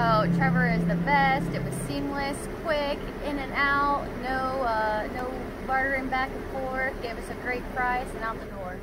Oh, Trevor is the best. It was seamless, quick, in and out, no, uh, no bartering back and forth. Gave us a great price and out the door.